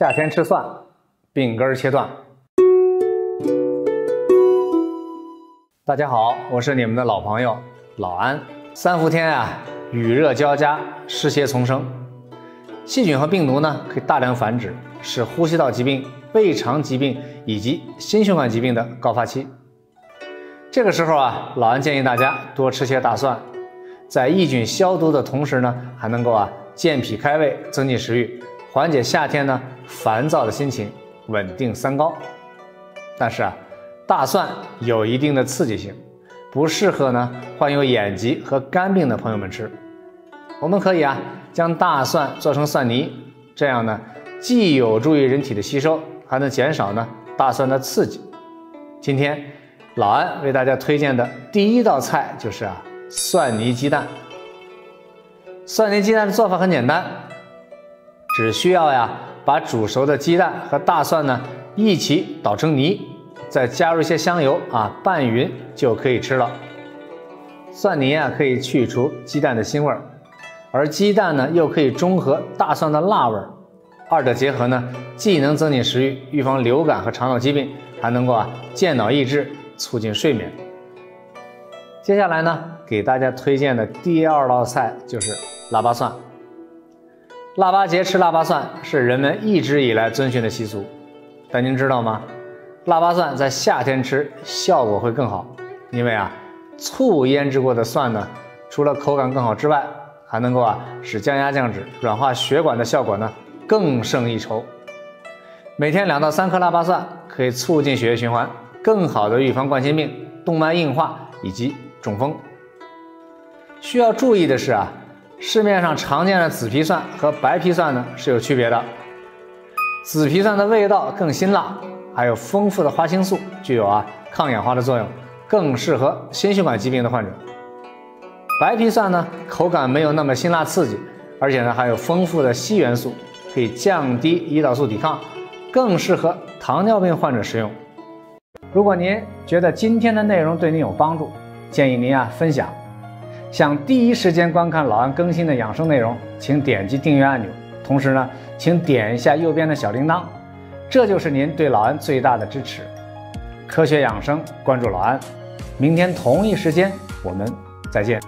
夏天吃蒜，病根切断。大家好，我是你们的老朋友老安。三伏天啊，雨热交加，湿邪丛生，细菌和病毒呢可以大量繁殖，是呼吸道疾病、胃肠疾病以及心血管疾病的高发期。这个时候啊，老安建议大家多吃些大蒜，在抑菌消毒的同时呢，还能够啊健脾开胃，增进食欲。缓解夏天呢烦躁的心情，稳定三高。但是啊，大蒜有一定的刺激性，不适合呢患有眼疾和肝病的朋友们吃。我们可以啊将大蒜做成蒜泥，这样呢既有助于人体的吸收，还能减少呢大蒜的刺激。今天老安为大家推荐的第一道菜就是啊蒜泥鸡蛋。蒜泥鸡蛋的做法很简单。只需要呀，把煮熟的鸡蛋和大蒜呢一起捣成泥，再加入一些香油啊，拌匀就可以吃了。蒜泥啊可以去除鸡蛋的腥味儿，而鸡蛋呢又可以中和大蒜的辣味儿，二者结合呢，既能增进食欲，预防流感和肠道疾病，还能够啊健脑益智，促进睡眠。接下来呢，给大家推荐的第二道菜就是腊八蒜。腊八节吃腊八蒜是人们一直以来遵循的习俗，但您知道吗？腊八蒜在夏天吃效果会更好，因为啊，醋腌制过的蒜呢，除了口感更好之外，还能够啊使降压降脂、软化血管的效果呢更胜一筹。每天两到三颗腊八蒜可以促进血液循环，更好的预防冠心病、动脉硬化以及中风。需要注意的是啊。市面上常见的紫皮蒜和白皮蒜呢是有区别的。紫皮蒜的味道更辛辣，还有丰富的花青素，具有啊抗氧化的作用，更适合心血管疾病的患者。白皮蒜呢口感没有那么辛辣刺激，而且呢还有丰富的硒元素，可以降低胰岛素抵抗，更适合糖尿病患者食用。如果您觉得今天的内容对您有帮助，建议您啊分享。想第一时间观看老安更新的养生内容，请点击订阅按钮。同时呢，请点一下右边的小铃铛，这就是您对老安最大的支持。科学养生，关注老安，明天同一时间我们再见。